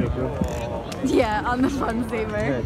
video crew? Yeah, on the fun saver.